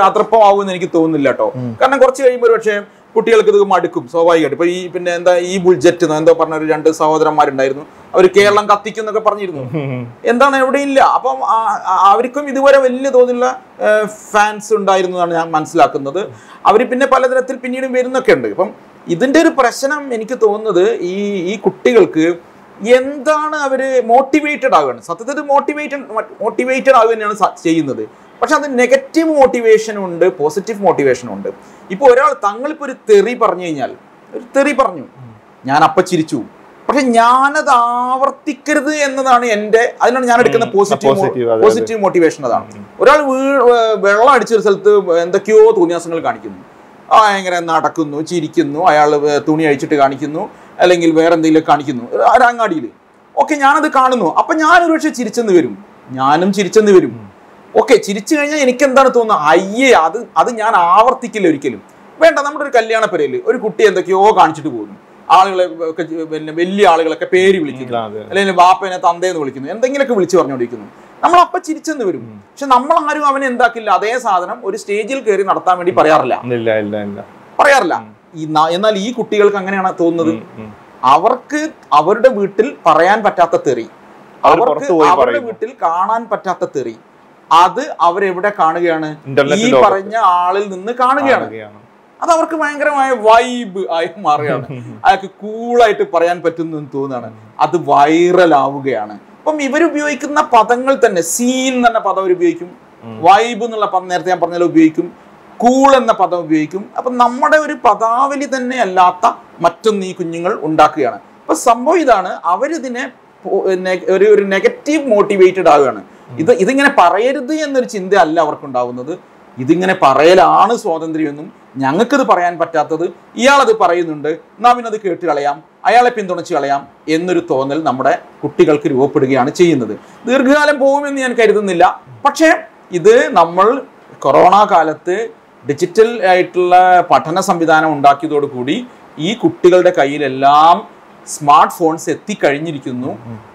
എനിക്ക് തോന്നുന്നില്ല കേട്ടോ. കാരണം കുറച്ച് കഴിയുമ്പോൾ ഒരു പക്ഷേ കുട്ടികൾക്ക് ഇത് മടുക്കും സ്വാഭാവികമായിട്ട്. ഇപ്പൊ ഈ പിന്നെ എന്താ ഈ ബുൾജറ്റ് എന്തോ പറഞ്ഞ ഒരു രണ്ട് സഹോദരന്മാരുണ്ടായിരുന്നു. അവർ കേരളം കത്തിക്കും എന്നൊക്കെ പറഞ്ഞിരുന്നു. [LAUGHS] എന്താണ്? എവിടെയില്ല. അപ്പം അവർക്കും ഇതുവരെ വലിയ തോതിലുള്ള ഫാൻസ് ഉണ്ടായിരുന്നു എന്നാണ് ഞാൻ മനസ്സിലാക്കുന്നത്. അവർ പിന്നെ പലതരത്തിൽ പിന്നീട് വരുന്നൊക്കെ ഉണ്ട്. അപ്പം ഇതിന്റെ ഒരു പ്രശ്നം എനിക്ക് തോന്നുന്നത് ഈ ഈ കുട്ടികൾക്ക് എന്താണ് അവർ മോട്ടിവേറ്റഡ് ആവുകയാണ് സത്യത്തിൽ മോട്ടിവേറ്റഡ് മോട്ടിവേറ്റഡ് ആവുക തന്നെയാണ് ചെയ്യുന്നത്. പക്ഷെ അത് നെഗറ്റീവ് മോട്ടിവേഷൻ ഉണ്ട് പോസിറ്റീവ് മോട്ടിവേഷൻ ഉണ്ട്. ഇപ്പോൾ ഒരാൾ തങ്ങളിപ്പോൾ ഒരു തെറി പറഞ്ഞു കഴിഞ്ഞാൽ ഒരു തെറി പറഞ്ഞു ഞാൻ അപ്പ ചിരിച്ചു. പക്ഷെ ഞാനത് ആവർത്തിക്കരുത് എന്നതാണ് എന്റെ അതിനാണ് ഞാൻ എടുക്കുന്ന പോസിറ്റീവ് പോസിറ്റീവ് മോട്ടിവേഷൻ അതാണ്. ഒരാൾ വീ വെള്ളം അടിച്ചൊരു സ്ഥലത്ത് എന്തൊക്കെയോ തോന്നിയാസങ്ങൾ കാണിക്കുന്നു. ആ ഭയങ്കര നടക്കുന്നു ചിരിക്കുന്നു അയാൾ തുണി അഴിച്ചിട്ട് കാണിക്കുന്നു അല്ലെങ്കിൽ വേറെ എന്തെങ്കിലും കാണിക്കുന്നു ഒരു അങ്ങാടിയിൽ ഓക്കെ ഞാനത് കാണുന്നു. അപ്പൊ ഞാൻ ഒരു പക്ഷേ ചിരിച്ചെന്ന് വരും. ഞാനും ചിരിച്ചെന്ന് വരും. ഓക്കെ ചിരിച്ചു കഴിഞ്ഞാൽ എനിക്ക് എന്താണ് തോന്നുന്നത്? അയ്യേ അത് അത് ഞാൻ ആവർത്തിക്കില്ല ഒരിക്കലും. വേണ്ട നമ്മുടെ ഒരു കല്യാണ പെരയിൽ ഒരു കുട്ടി എന്തൊക്കെയോ കാണിച്ചിട്ട് പോകുന്നു. ആളുകളെ ഒക്കെ പിന്നെ വലിയ ആളുകളൊക്കെ പേര് വിളിക്കുന്നു. അല്ലെങ്കിൽ ബാപ്പനെ തന്തേന്ന് വിളിക്കുന്നു. എന്തെങ്കിലുമൊക്കെ വിളിച്ചു പറഞ്ഞുകൊണ്ടിരിക്കുന്നു നമ്മൾ അപ്പൊ ചിരിച്ചെന്ന് വരും. പക്ഷെ നമ്മൾ ആരും അവനെ എന്താക്കില്ല. അതേ സാധനം ഒരു സ്റ്റേജിൽ കയറി നടത്താൻ വേണ്ടി പറയാറില്ല. പറയാറില്ല. എന്നാൽ ഈ കുട്ടികൾക്ക് അങ്ങനെയാണ് തോന്നുന്നത്. അവർക്ക് അവരുടെ വീട്ടിൽ പറയാൻ പറ്റാത്ത തെറി. അവർക്ക് അവരുടെ വീട്ടിൽ കാണാൻ പറ്റാത്ത തെറി. അത് അവരെവിടെ കാണുകയാണ്? ഈ പറഞ്ഞ ആളിൽ നിന്ന് കാണുകയാണ്. അത് അവർക്ക് ഭയങ്കരമായ വൈബ് ആയി മാറുകയാണ്. [LAUGHS] അയാൾക്ക് കൂളായിട്ട് പറയാൻ പറ്റുന്നു എന്ന് തോന്നുകയാണ്. അത് വൈറൽ ആവുകയാണ്. അപ്പം ഇവരുപയോഗിക്കുന്ന പദങ്ങൾ തന്നെ സീൻ എന്ന പദം അവർ ഉപയോഗിക്കും. വൈബ് എന്നുള്ള പദം നേരത്തെ ഞാൻ പറഞ്ഞാൽ ഉപയോഗിക്കും. കൂൾ എന്ന പദം ഉപയോഗിക്കും. അപ്പം നമ്മുടെ ഒരു പദാവലി തന്നെ അല്ലാത്ത മറ്റൊന്ന് ഈ കുഞ്ഞുങ്ങൾ ഉണ്ടാക്കുകയാണ്. അപ്പൊ സംഭവം ഇതാണ്. അവരിതിനെ ഒരു നെഗറ്റീവ് മോട്ടിവേറ്റഡ് ആവുകയാണ്. ഇത് ഇതിങ്ങനെ പറയരുത് എന്നൊരു ചിന്ത അല്ല അവർക്കുണ്ടാവുന്നത്. ഇതിങ്ങനെ പറയലാണ് സ്വാതന്ത്ര്യമെന്നും ഞങ്ങൾക്കിത് പറയാൻ പറ്റാത്തത് ഇയാളത് പറയുന്നുണ്ട്. നാം ഇന്നത് കേട്ട് കളയാം അയാളെ പിന്തുണച്ച് കളയാം എന്നൊരു തോന്നൽ നമ്മുടെ കുട്ടികൾക്ക് രൂപപ്പെടുകയാണ് ചെയ്യുന്നത്. ദീർഘകാലം പോകുമെന്ന് ഞാൻ കരുതുന്നില്ല. പക്ഷേ ഇത് നമ്മൾ കൊറോണ കാലത്ത് ഡിജിറ്റൽ ആയിട്ടുള്ള പഠന സംവിധാനം ഉണ്ടാക്കിയതോടുകൂടി ഈ കുട്ടികളുടെ കയ്യിലെല്ലാം സ്മാർട്ട് ഫോൺസ് എത്തിക്കഴിഞ്ഞിരിക്കുന്നു.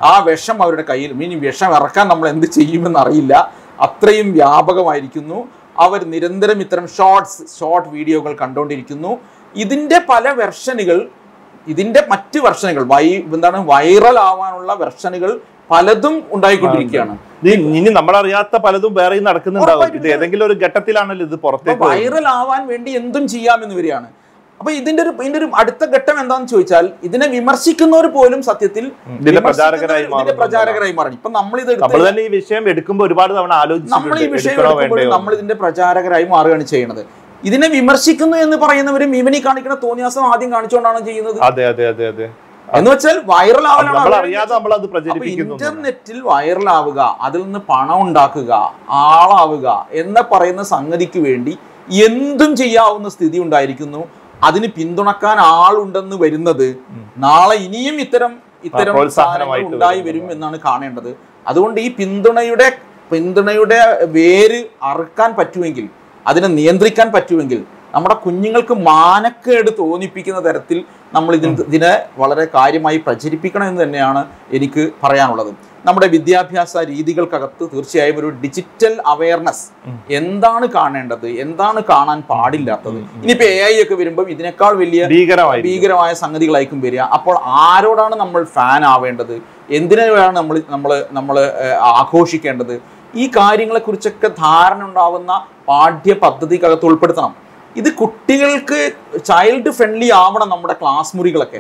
ആ വിഷം അവരുടെ കയ്യിൽ ഇനി വിഷം ഇറക്കാൻ നമ്മൾ എന്ത് ചെയ്യുമെന്ന് അറിയില്ല അത്രയും വ്യാപകമായിരിക്കുന്നു. അവർ നിരന്തരം ഇത്തരം ഷോർട്സ് ഷോർട്ട് വീഡിയോകൾ കണ്ടുകൊണ്ടിരിക്കുന്നു ഇതിന്റെ പല വെർഷനുകൾ ഇതിന്റെ മറ്റ് വെർഷനുകൾ വൈ എന്താണ് വൈറൽ ആവാനുള്ള വെർഷനുകൾ പലതും ഉണ്ടായിക്കൊണ്ടിരിക്കുകയാണ്. ഇനി നമ്മളറിയാത്ത പലതും വേറെ നടക്കുന്നുണ്ടാവും. ഇത് ഏതെങ്കിലും ഒരു ഘട്ടത്തിലാണല്ലോ ഇത് പുറത്തേക്ക് വൈറൽ ആവാൻ വേണ്ടി എന്തും ചെയ്യാമെന്ന് വരികയാണ്. അപ്പൊ ഇതിന്റെ ഒരു ഇതിന്റെ ഒരു അടുത്ത ഘട്ടം എന്താണെന്ന് ചോദിച്ചാൽ ഇതിനെ വിമർശിക്കുന്നവർ പോലും സത്യത്തിൽ ഇതിന്റെ പ്രചാരകരായി ഇതിന്റെ മാറുന്നു. പ്രചാരകരായി മാറണം ഇപ്പൊ നമ്മൾ ഇത് നമ്മൾ തന്നെ ഈ വിഷയം എടുക്കുമ്പോൾ ഒരുപാട് തവണ ആലോചിച്ചു നമ്മൾ ഈ വിഷയം നമ്മൾ ഇതിന്റെ പ്രചാരകരായി മാറുകയാണ് ചെയ്യുന്നത്. ഇതിനെ വിമർശിക്കുന്നു എന്ന് പറയുന്നവരും ഇവനി കാണിക്കുന്ന തോന്നിയാസം ആദ്യം കാണിച്ചുകൊണ്ടാണ് ചെയ്യുന്നത്. അതെ അതെ അതെ അതെ. എന്ന് വെച്ചാൽ വൈറൽ ആവലാണ് ഇന്റർനെറ്റിൽ വൈറലാവുക അതിൽ നിന്ന് പണം ഉണ്ടാക്കുക ആളാവുക എന്ന് പറയുന്ന സംഗതിക്ക് വേണ്ടി എന്തും ചെയ്യാവുന്ന സ്ഥിതി ഉണ്ടായിരിക്കുന്നു. അതിന് പിന്തുണക്കാൻ ആളുണ്ടെന്ന് വരുന്നത് നാളെ ഇനിയും ഇത്തരം ഇത്തരം സാധനങ്ങൾ ഉണ്ടായി വരും എന്നാണ് കാണേണ്ടത്. അതുകൊണ്ട് ഈ പിന്തുണയുടെ പിന്തുണയുടെ വേര് അറുക്കാൻ പറ്റുമെങ്കിൽ അതിനെ നിയന്ത്രിക്കാൻ പറ്റുമെങ്കിൽ നമ്മുടെ കുഞ്ഞുങ്ങൾക്ക് മാനക്കേട് തോന്നിപ്പിക്കുന്ന തരത്തിൽ നമ്മൾ ഇതിന് ഇതിനെ വളരെ കാര്യമായി പ്രചരിപ്പിക്കണം എന്ന് തന്നെയാണ് എനിക്ക് പറയാനുള്ളത്. നമ്മുടെ വിദ്യാഭ്യാസ രീതികൾക്കകത്ത് തീർച്ചയായും ഒരു ഡിജിറ്റൽ അവയർനെസ് എന്താണ് കാണേണ്ടത്? എന്താണ് കാണാൻ പാടില്ലാത്തത്? ഇനിയിപ്പോ എ ഐ ഒക്കെ വരുമ്പോൾ ഇതിനേക്കാൾ വലിയ ഭീകരമായി ഭീകരമായ സംഗതികളായിരിക്കും വരിക. അപ്പോൾ ആരോടാണ് നമ്മൾ ഫാൻ ആവേണ്ടത്? എന്തിനാണ് നമ്മൾ നമ്മൾ നമ്മൾ ആഘോഷിക്കേണ്ടത്? ഈ കാര്യങ്ങളെക്കുറിച്ചൊക്കെ ധാരണ ഉണ്ടാവുന്ന പാഠ്യ പദ്ധതിക്കകത്ത് ഉൾപ്പെടുത്തണം. ഇത് കുട്ടികൾക്ക് ചൈൽഡ് ഫ്രണ്ട്ലി ആവണം നമ്മുടെ ക്ലാസ് മുറികളൊക്കെ.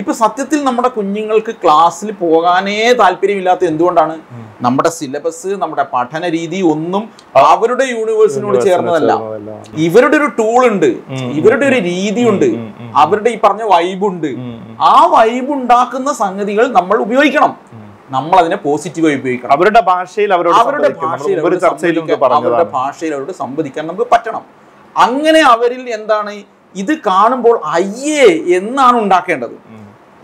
ഇപ്പൊ സത്യത്തിൽ നമ്മുടെ കുഞ്ഞുങ്ങൾക്ക് ക്ലാസ്സിൽ പോകാനേ താല്പര്യമില്ലാത്ത എന്തുകൊണ്ടാണ്? നമ്മുടെ സിലബസ് നമ്മുടെ പഠന രീതി ഒന്നും അവരുടെ യൂണിവേഴ്സിനോട് ചേർന്നതല്ല. ഇവരുടെ ഒരു ടൂൾ ഉണ്ട്. ഇവരുടെ ഒരു രീതിയുണ്ട് അവരുടെ ഈ പറഞ്ഞ വൈബുണ്ട് ആ വൈബ് ഉണ്ടാക്കുന്ന സംഗതികൾ നമ്മൾ ഉപയോഗിക്കണം. നമ്മൾ അതിനെ പോസിറ്റീവായി ഉപയോഗിക്കണം. അവരുടെ ഭാഷയിൽ അവരോട് ഭാഷയിൽ അവരുടെ ഭാഷയിൽ അവരോട് സംവദിക്കാൻ നമുക്ക് പറ്റണം. അങ്ങനെ അവരിൽ എന്താണ്? ഇത് കാണുമ്പോൾ അയ്യേ എന്നാണ് ഉണ്ടാക്കേണ്ടത്.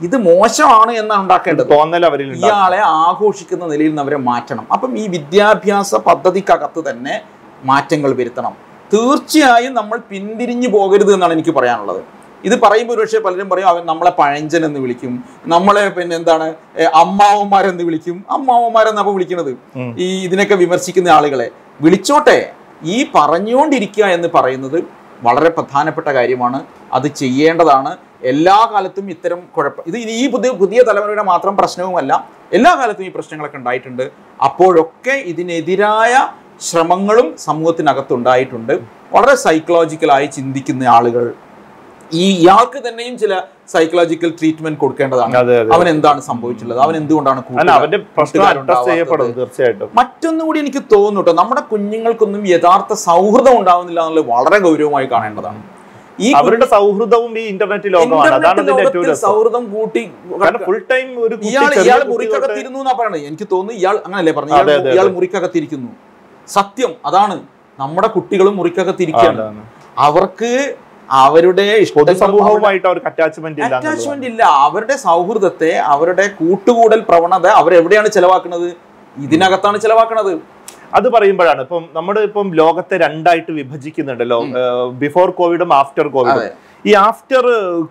ഇത് മോശമാണ് എന്നാണ് ഉണ്ടാക്കേണ്ടത്. തോന്നൽ അവരിൽ. ഇയാളെ ആഘോഷിക്കുന്ന നിലയിൽ നിന്ന് അവരെ മാറ്റണം. അപ്പം ഈ വിദ്യാഭ്യാസ പദ്ധതിക്കകത്ത് തന്നെ മാറ്റങ്ങൾ വരുത്തണം. തീർച്ചയായും നമ്മൾ പിന്തിരിഞ്ഞു പോകരുത് എന്നാണ് എനിക്ക് പറയാനുള്ളത്. ഇത് പറയുമ്പോൾ ഒരുപക്ഷെ പലരും പറയും അവൻ നമ്മളെ പഴഞ്ചൻ എന്ന് വിളിക്കും. നമ്മളെ പിന്നെ എന്താണ് അമ്മാവന്മാരെന്ന് വിളിക്കും. അമ്മാവന്മാരെന്നാണ് വിളിക്കുന്നത്. ഈ ഇതിനൊക്കെ വിമർശിക്കുന്ന ആളുകളെ. വിളിച്ചോട്ടെ. ഈ പറഞ്ഞുകൊണ്ടിരിക്കുക എന്ന് പറയുന്നത് വളരെ പ്രധാനപ്പെട്ട കാര്യമാണ്. അത് ചെയ്യേണ്ടതാണ്. എല്ലാ കാലത്തും ഇത്തരം കുഴപ്പം ഇത് ഈ പുതിയ പുതിയ തലമുറയുടെ മാത്രം പ്രശ്നവുമല്ല. എല്ലാ കാലത്തും ഈ പ്രശ്നങ്ങളൊക്കെ ഉണ്ടായിട്ടുണ്ട്. അപ്പോഴൊക്കെ ഇതിനെതിരായ ശ്രമങ്ങളും സമൂഹത്തിനകത്തുണ്ടായിട്ടുണ്ട്. വളരെ സൈക്കോളജിക്കലായി ചിന്തിക്കുന്ന ആളുകൾ ഈ ഇയാൾക്ക് തന്നെയും ചില സൈക്കോളജിക്കൽ ട്രീറ്റ്മെന്റ് കൊടുക്കേണ്ടതാണ്. അവൻ എന്താണ് സംഭവിച്ചിട്ടുള്ളത്? അവൻ എന്തുകൊണ്ടാണ്? മറ്റൊന്നുകൂടി എനിക്ക് തോന്നുന്നു കേട്ടോ നമ്മുടെ കുഞ്ഞുങ്ങൾക്കൊന്നും യഥാർത്ഥ സൗഹൃദം ഉണ്ടാവുന്നില്ല എന്നുള്ളത് വളരെ ഗൗരവമായി കാണേണ്ടതാണ്. ഈ അവരുടെ സൗഹൃദവും ഈ ഇന്റർനെറ്റ് ലോകമാണ്. സൗഹൃദം കൂട്ടി ഫുൾ ടൈം ഒരു ഇയാൾ ഇയാൾ മുറിക്കകത്തിരുന്നു എന്നാ പറയണത്. എനിക്ക് തോന്നുന്നു ഇയാൾ അങ്ങനല്ലേ പറഞ്ഞു ഇയാൾ മുറിക്കകത്തിരിക്കുന്നു. സത്യം അതാണ്. നമ്മുടെ കുട്ടികളും മുറിക്കകത്തിരിക്കുകയാണ്. അവർക്ക് അവരുടെ സമൂഹവുമായിട്ട് അവർക്ക് അറ്റാച്ച്മെന്റ് ഇല്ല അറ്റാച്ച്മെന്റ് ഇല്ല. അവരുടെ സൗഹൃദത്തെ അവരുടെ കൂട്ടുകൂടൽ പ്രവണത അവരെവിടെയാണ് ചെലവാക്കുന്നത്? ഇതിനകത്താണ് ചെലവാക്കുന്നത്. അത് പറയുമ്പോഴാണ് ഇപ്പം നമ്മുടെ ഇപ്പം ലോകത്തെ രണ്ടായിട്ട് വിഭജിക്കുന്നുണ്ടല്ലോ. ബിഫോർ കോവിഡും ആഫ്റ്റർ കോവിഡും ഈ ആഫ്റ്റർ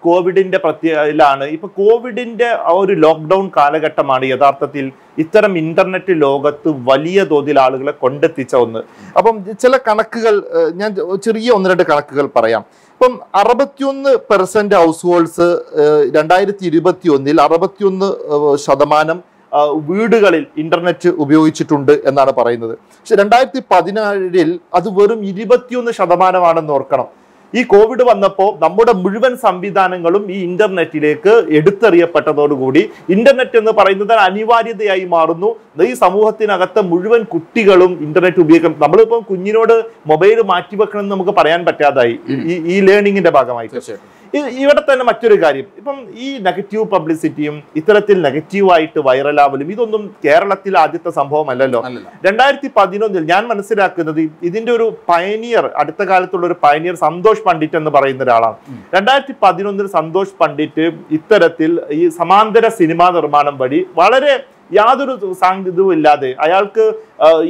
കോവിഡിന്റെ പ്രത്യേകയിലാണ് ഇപ്പൊ കോവിഡിന്റെ ആ ഒരു ലോക്ക്ഡൌൺ കാലഘട്ടമാണ് യഥാർത്ഥത്തിൽ ഇത്തരം ഇന്റർനെറ്റ് ലോകത്ത് വലിയ തോതിൽ ആളുകളെ കൊണ്ടെത്തിച്ച ഒന്ന്. അപ്പം ചില കണക്കുകൾ ഞാൻ ചെറിയ ഒന്ന് രണ്ട് കണക്കുകൾ പറയാം. ഇപ്പം അറുപത്തിയൊന്ന് പെർസെന്റ് ഹൗസ് ഹോൾഡ്സ് രണ്ടായിരത്തി ഇരുപത്തി ഒന്നിൽ അറുപത്തിയൊന്ന് ശതമാനം വീടുകളിൽ ഇന്റർനെറ്റ് ഉപയോഗിച്ചിട്ടുണ്ട് എന്നാണ് പറയുന്നത്. പക്ഷെ രണ്ടായിരത്തി പതിനാലിൽ അത് വെറും ഇരുപത്തിയൊന്ന് ശതമാനമാണെന്ന് ഓർക്കണം. ഈ കോവിഡ് വന്നപ്പോൾ നമ്മുടെ മുഴുവൻ സംവിധാനങ്ങളും ഈ ഇന്റർനെറ്റിലേക്ക് എടുത്തെറിയപ്പെട്ടതോടുകൂടി ഇന്റർനെറ്റ് എന്ന് പറയുന്നത് അനിവാര്യതയായി മാറുന്നു. ഈ സമൂഹത്തിനകത്ത് മുഴുവൻ കുട്ടികളും ഇന്റർനെറ്റ് ഉപയോഗിക്കും നമ്മളിപ്പം കുഞ്ഞിനോട് മൊബൈൽ മാറ്റിവെക്കണം എന്ന് നമുക്ക് പറയാൻ പറ്റാതായി. ഈ ലേണിംഗിന്റെ ഭാഗമായിട്ട്. ഇവിടെ തന്നെ മറ്റൊരു കാര്യം. ഇപ്പം ഈ നെഗറ്റീവ് പബ്ലിസിറ്റിയും ഇത്തരത്തിൽ നെഗറ്റീവായിട്ട് വൈറലാവലും ഇതൊന്നും കേരളത്തിൽ ആദ്യത്തെ സംഭവമല്ലല്ലോ. അല്ലല്ല. രണ്ടായിരത്തി പതിനൊന്നിൽ ഞാൻ മനസ്സിലാക്കുന്നത് ഇതിന്റെ ഒരു പയനിയർ അടുത്ത കാലത്തുള്ള ഒരു പയനിയർ സന്തോഷ് പണ്ഡിറ്റ് എന്ന് പറയുന്ന ഒരാളാണ്. രണ്ടായിരത്തി പതിനൊന്നിൽ സന്തോഷ് പണ്ഡിറ്റ് ഇത്തരത്തിൽ ഈ സമാന്തര സിനിമാ നിർമ്മാണം വഴി വളരെ യാതൊരു സാങ്കേതികവും ഇല്ലാതെ അയാൾക്ക്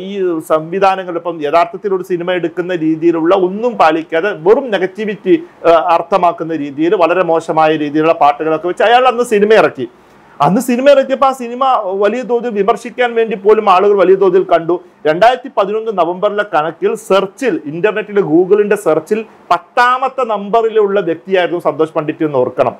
ഈ സംവിധാനങ്ങൾ ഇപ്പം യഥാർത്ഥത്തിൽ ഒരു സിനിമ എടുക്കുന്ന രീതിയിലുള്ള ഒന്നും പാലിക്കാതെ വെറും നെഗറ്റിവിറ്റി അർത്ഥമാക്കുന്ന രീതിയിൽ വളരെ മോശമായ രീതിയിലുള്ള പാട്ടുകളൊക്കെ വെച്ച് അയാൾ അന്ന് സിനിമ ഇറക്കി. അന്ന് സിനിമ ഇറക്കിയപ്പോൾ ആ സിനിമ വലിയ തോതിൽ വിമർശിക്കാൻ വേണ്ടി പോലും ആളുകൾ വലിയ തോതിൽ കണ്ടു. രണ്ടായിരത്തി പതിനൊന്ന് നവംബറിലെ കണക്കിൽ സെർച്ചിൽ ഇന്റർനെറ്റിലെ ഗൂഗിളിന്റെ സെർച്ചിൽ പത്താമത്തെ നമ്പറിലുള്ള വ്യക്തിയായിരുന്നു സന്തോഷ് പണ്ഡിറ്റ് എന്ന് ഓർക്കണം.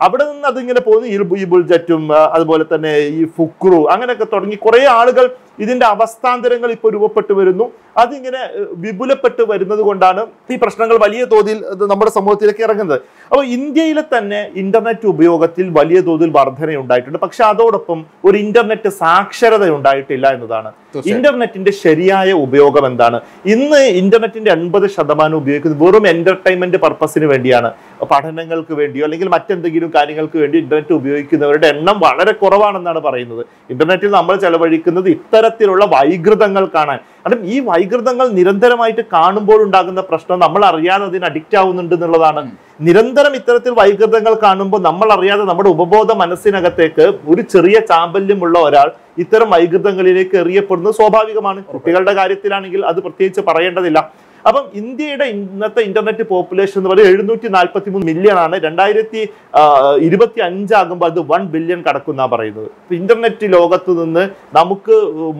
അവിടെ നിന്ന് അതിങ്ങനെ പോകുന്നു ഈ ബുൾജറ്റും അതുപോലെ തന്നെ ഈ ഫുക്രു അങ്ങനെയൊക്കെ തുടങ്ങി കുറേ ആളുകൾ ഇതിന്റെ അവസ്ഥാന്തരങ്ങൾ ഇപ്പോൾ രൂപപ്പെട്ടു വരുന്നു. അതിങ്ങനെ വിപുലപ്പെട്ട് വരുന്നത് കൊണ്ടാണ് ഈ പ്രശ്നങ്ങൾ വലിയ തോതിൽ നമ്മുടെ സമൂഹത്തിലേക്ക് ഇറങ്ങുന്നത്. അപ്പോൾ ഇന്ത്യയിലെ തന്നെ ഇന്റർനെറ്റ് ഉപയോഗത്തിൽ വലിയ തോതിൽ വർധന ഉണ്ടായിട്ടുണ്ട് പക്ഷെ അതോടൊപ്പം ഒരു ഇന്റർനെറ്റ് സാക്ഷരത ഉണ്ടായിട്ടില്ല എന്നതാണ്. ഇന്റർനെറ്റിന്റെ ശരിയായ ഉപയോഗം എന്താണ്? ഇന്ന് ഇന്റർനെറ്റിന്റെ എൺപത് ശതമാനം ഉപയോഗിക്കുന്നത് വെറും എന്റർടൈൻമെന്റ് പർപ്പസിന് വേണ്ടിയാണ്. പഠനങ്ങൾക്ക് വേണ്ടിയോ അല്ലെങ്കിൽ മറ്റെന്തെങ്കിലും കാര്യങ്ങൾക്ക് വേണ്ടി ഇന്റർനെറ്റ് ഉപയോഗിക്കുന്നവരുടെ എണ്ണം വളരെ കുറവാണെന്നാണ് പറയുന്നത്. ഇന്റർനെറ്റിൽ നമ്മൾ ചെലവഴിക്കുന്നത് ഇത്തരത്തിലുള്ള വൈകൃതങ്ങൾ കാണാൻ. കാരണം ഈ വൈകൃതങ്ങൾ നിരന്തരമായിട്ട് കാണുമ്പോൾ ഉണ്ടാകുന്ന പ്രശ്നം നമ്മൾ അറിയാതെ അതിന് അഡിക്റ്റ് ആവുന്നുണ്ട് എന്നുള്ളതാണ്. നിരന്തരം ഇത്തരത്തിൽ വൈകൃതങ്ങൾ കാണുമ്പോൾ നമ്മൾ അറിയാതെ നമ്മുടെ ഉപബോധ മനസ്സിനകത്തേക്ക് ഒരു ചെറിയ ചാമ്പല്യമുള്ള ഒരാൾ ഇത്തരം വൈകൃതങ്ങളിലേക്ക് എറിയപ്പെടുന്നത് സ്വാഭാവികമാണ്. കുട്ടികളുടെ കാര്യത്തിലാണെങ്കിൽ അത് പ്രത്യേകിച്ച് പറയേണ്ടതില്ല. അപ്പം ഇന്ത്യയുടെ ഇന്നത്തെ ഇന്റർനെറ്റ് പോപ്പുലേഷൻ എന്ന് പറയുന്നത് എഴുന്നൂറ്റി നാൽപ്പത്തി മൂന്ന് മില്യൺ ആണ്. രണ്ടായിരത്തി ഇരുപത്തി അഞ്ചാകുമ്പോൾ അത് വൺ ബില്യൺ കടക്കുന്ന പറയുന്നത്. ഇന്റർനെറ്റ് ലോകത്ത് നിന്ന് നമുക്ക്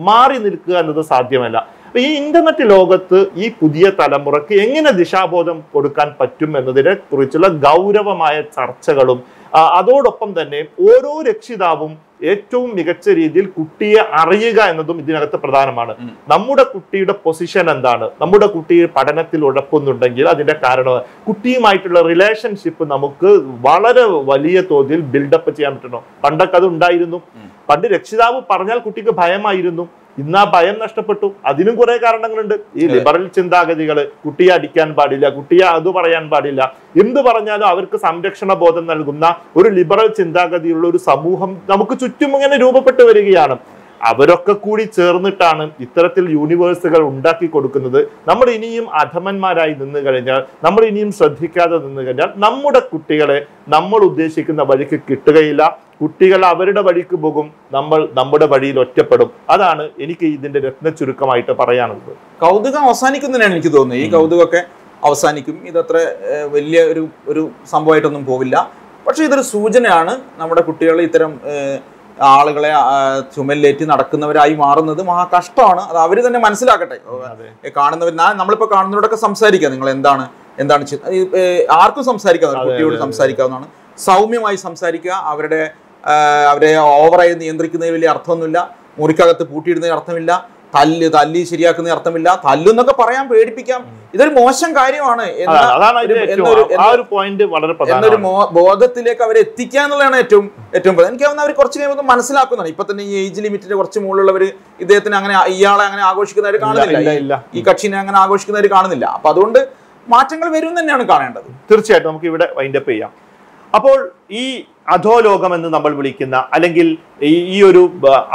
മാറി നിൽക്കുക എന്നത് സാധ്യമല്ല. ഈ ഇന്റർനെറ്റ് ലോകത്ത് ഈ പുതിയ തലമുറയ്ക്ക് എങ്ങനെ ദിശാബോധം കൊടുക്കാൻ പറ്റും എന്നതിനെ കുറിച്ചുള്ള ഗൗരവമായ ചർച്ചകളും അതോടൊപ്പം തന്നെ ഓരോ രക്ഷിതാവും ഏറ്റവും മികച്ച രീതിയിൽ കുട്ടിയെ അറിയുക എന്നതും ഇതിനകത്ത് പ്രധാനമാണ്. നമ്മുടെ കുട്ടിയുടെ പൊസിഷൻ എന്താണ്? നമ്മുടെ കുട്ടി പഠനത്തിൽ ഉഴപ്പുന്നുണ്ടെങ്കിൽ അതിന്റെ കാരണം കുട്ടിയുമായിട്ടുള്ള റിലേഷൻഷിപ്പ് നമുക്ക് വളരെ വലിയ തോതിൽ ബിൽഡപ്പ് ചെയ്യാൻ പറ്റണം പണ്ടൊക്കെ അത് ഉണ്ടായിരുന്നു. പണ്ട് രക്ഷിതാവ് പറഞ്ഞാൽ കുട്ടിക്ക് ഭയമായിരുന്നു. ഇന്ന് ആ ഭയം നഷ്ടപ്പെട്ടു. അതിനും കുറെ കാരണങ്ങളുണ്ട്. ഈ ലിബറൽ ചിന്താഗതികൾ കുട്ടിയെ അടിക്കാൻ പാടില്ല കുട്ടിയെ അത് പറയാൻ പാടില്ല എന്ത് പറഞ്ഞാലും അവർക്ക് സംരക്ഷണ ബോധം നൽകുന്ന ഒരു ലിബറൽ ചിന്താഗതിയുള്ള ഒരു സമൂഹം നമുക്ക് ചുറ്റും ഇങ്ങനെ രൂപപ്പെട്ടു വരികയാണ്. അവരൊക്കെ കൂടി ചേർന്നിട്ടാണ് ഇത്തരത്തിൽ യൂണിവേഴ്സുകൾ ഉണ്ടാക്കി കൊടുക്കുന്നത്. നമ്മൾ ഇനിയും അധമന്മാരായി നിന്ന് കഴിഞ്ഞാൽ നമ്മൾ ഇനിയും ശ്രദ്ധിക്കാതെ നിന്ന് കഴിഞ്ഞാൽ നമ്മുടെ കുട്ടികളെ നമ്മൾ ഉദ്ദേശിക്കുന്ന വഴിക്ക് കിട്ടുകയില്ല. കുട്ടികൾ അവരുടെ വഴിക്ക് പോകും നമ്മൾ നമ്മുടെ വഴിയിൽ ഒറ്റപ്പെടും. അതാണ് എനിക്ക് ഇതിന്റെ രത്ന ചുരുക്കമായിട്ട് പറയാനുള്ളത്. കൗതുകം അവസാനിക്കുന്നതിനാണ് എനിക്ക് തോന്നുന്നത്. ഈ കൗതുകമൊക്കെ അവസാനിക്കും. ഇതത്ര വലിയ ഒരു ഒരു സംഭവമായിട്ടൊന്നും പോവില്ല. പക്ഷേ ഇതൊരു സൂചനയാണ് നമ്മുടെ കുട്ടികൾ ഇത്തരം ആളുകളെ ചുമലിലേറ്റി നടക്കുന്നവരായി മാറുന്നത് മഹാ കഷ്ടമാണ്. അത് അവർ തന്നെ മനസ്സിലാക്കട്ടെ. കാണുന്നവർ നമ്മളിപ്പോൾ കാണുന്നവരോടൊക്കെ സംസാരിക്കാം നിങ്ങൾ എന്താണ് എന്താണ് ആർക്കും സംസാരിക്കാം അതെ, കുട്ടിയോട്. സംസാരിക്കാവുന്നതാണ്. സൗമ്യമായി സംസാരിക്കുക. അവരുടെ അവരെ ഓവറായി നിയന്ത്രിക്കുന്നതിൽ വലിയ അർത്ഥമൊന്നുമില്ല. മുറിക്കകത്ത് പൂട്ടിയിടുന്നതിന് അർത്ഥമില്ല. തല്ല് തല്ലി ശരിയാക്കുന്ന അർത്ഥമില്ല. തല്ലുന്നൊക്കെ പറയാൻ പേടിപ്പിക്കാം. ഇതൊരു മോശം കാര്യമാണ് എന്നൊരു- ബോധത്തിലേക്ക് അവരെ എത്തിക്കുക എന്നുള്ളതാണ് ഏറ്റവും ഏറ്റവും പ്രധാനം. എനിക്ക് അവർ കുറച്ച് കഴിയുമ്പോൾ മനസ്സിലാക്കുന്നതാണ്. ഇപ്പൊ തന്നെ ഈ ഏജ് ലിമിറ്റിന്റെ കുറച്ച് മുകളിലുള്ളവർ ഇദ്ദേഹത്തിന് അങ്ങനെ ഇയാളെ അങ്ങനെ ആഘോഷിക്കുന്നവർ കാണുന്നില്ല. ഈ കക്ഷിനെ അങ്ങനെ ആഘോഷിക്കുന്നവർ കാണുന്നില്ല. അപ്പൊ അതുകൊണ്ട് മാറ്റങ്ങൾ വരും തന്നെയാണ് കാണേണ്ടത്. തീർച്ചയായിട്ടും നമുക്ക് ഇവിടെ വൈൻഡപ്പ് ചെയ്യാം. അപ്പോൾ ഈ അധോലോകം എന്ന് നമ്മൾ വിളിക്കുന്ന അല്ലെങ്കിൽ ഈ ഒരു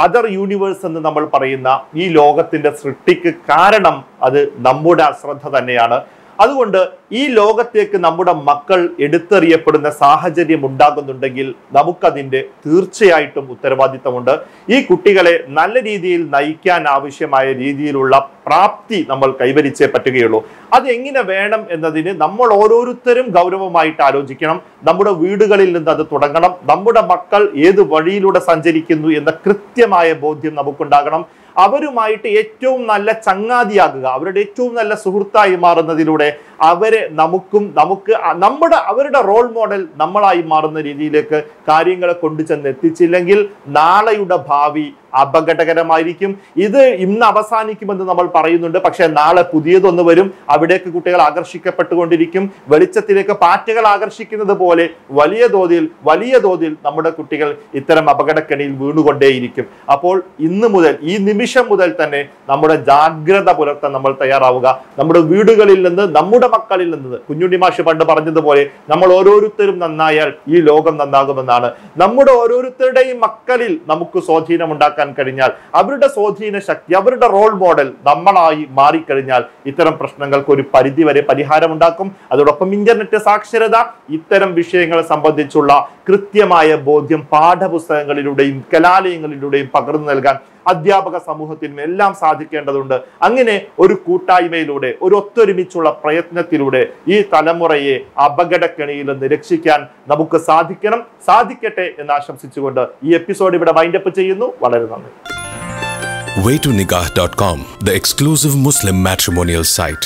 അതർ യൂണിവേഴ്സ് എന്ന് നമ്മൾ പറയുന്ന ഈ ലോകത്തിന്റെ സൃഷ്ടിക്ക് കാരണം അത് നമ്മുടെ അശ്രദ്ധ തന്നെയാണ്. അതുകൊണ്ട് ഈ ലോകത്തേക്ക് നമ്മുടെ മക്കൾ എടുത്തെറിയപ്പെടുന്ന സാഹചര്യം ഉണ്ടാകുന്നുണ്ടെങ്കിൽ നമുക്കതിന്റെ തീർച്ചയായിട്ടും ഉത്തരവാദിത്തമുണ്ട്. ഈ കുട്ടികളെ നല്ല രീതിയിൽ നയിക്കാൻ ആവശ്യമായ രീതിയിലുള്ള പ്രാപ്തി നമ്മൾ കൈവരിച്ചേ പറ്റുകയുള്ളൂ. അതെങ്ങനെ വേണം എന്നതിന് നമ്മൾ ഓരോരുത്തരും ഗൗരവമായിട്ട് ആലോചിക്കണം. നമ്മുടെ വീടുകളിൽ നിന്ന് അത് തുടങ്ങണം. നമ്മുടെ മക്കൾ ഏത് വഴിയിലൂടെ സഞ്ചരിക്കുന്നു എന്ന കൃത്യമായ ബോധ്യം നമുക്കുണ്ടാകണം. അവരുമായിട്ട് ഏറ്റവും നല്ല ചങ്ങാതിയാകുക അവരുടെ ഏറ്റവും നല്ല സുഹൃത്തായി മാറുന്നതിലൂടെ അവരെ നമുക്കും നമുക്ക് നമ്മുടെ അവരുടെ റോൾ മോഡൽ നമ്മളായി മാറുന്ന രീതിയിലേക്ക് കാര്യങ്ങളെ കൊണ്ടുചെന്ന് എത്തിച്ചില്ലെങ്കിൽ നാളെയുടെ ഭാവി അപകടകരമായിരിക്കും. ഇത് ഇന്ന് അവസാനിക്കുമെന്ന് നമ്മൾ പറയുന്നുണ്ട്. പക്ഷെ നാളെ പുതിയതൊന്ന് വരും. അവിടേക്ക് കുട്ടികൾ ആകർഷിക്കപ്പെട്ടുകൊണ്ടിരിക്കും. വെളിച്ചത്തിലേക്ക് പാറ്റകൾ ആകർഷിക്കുന്നത് പോലെ വലിയ തോതിൽ വലിയ തോതിൽ നമ്മുടെ കുട്ടികൾ ഇത്തരം അപകടക്കെണിയിൽ വീണുകൊണ്ടേയിരിക്കും. അപ്പോൾ ഇന്ന് മുതൽ ഈ നിമിഷം മുതൽ തന്നെ നമ്മുടെ ജാഗ്രത പുലർത്താൻ നമ്മൾ തയ്യാറാവുക. നമ്മുടെ വീടുകളിൽ നിന്ന് നമ്മുടെ മക്കളിൽ നിന്ന് കുഞ്ഞുണ്ണി മാഷ് പണ്ട് പറഞ്ഞതുപോലെ നമ്മൾ ഓരോരുത്തരും നന്നായാൽ ഈ ലോകം നന്നാകുമെന്നാണ്. നമ്മുടെ ഓരോരുത്തരുടെയും മക്കളിൽ നമുക്ക് സ്വാധീനം ഉണ്ടാക്കാൻ കഴിഞ്ഞാൽ അവരുടെ സ്വാധീന ശക്തി അവരുടെ റോൾ മോഡൽ നമ്മളായി മാറിക്കഴിഞ്ഞാൽ ഇത്തരം പ്രശ്നങ്ങൾക്ക് ഒരു പരിധി വരെ പരിഹാരമുണ്ടാക്കും. അതോടൊപ്പം ഇന്റർനെറ്റ് സാക്ഷരത ഇത്തരം വിഷയങ്ങളെ സംബന്ധിച്ചുള്ള കൃത്യമായ ബോധ്യം പാഠപുസ്തകങ്ങളിലൂടെയും കലാലയങ്ങളിലൂടെയും പകർന്നു നൽകാൻ അധ്യാപക സമൂഹത്തിനും എല്ലാം സാധിക്കേണ്ടതുണ്ട്. അങ്ങനെ ഒരു കൂട്ടായ്മയിലൂടെ ഒരു ഒത്തൊരുമിച്ചുള്ള പ്രയത്നത്തിലൂടെ ഈ തലമുറയെ അപകടക്കെണിയിൽ നിന്ന് രക്ഷിക്കാൻ നമുക്ക് സാധിക്കണം. സാധിക്കട്ടെ എന്ന് ആശംസിച്ചുകൊണ്ട് ഈ എപ്പിസോഡ് ഇവിടെ വൈൻഡപ്പ് ചെയ്യുന്നു. വളരെ നന്ദി. Waytonikah.com, the exclusive Muslim matrimonial site.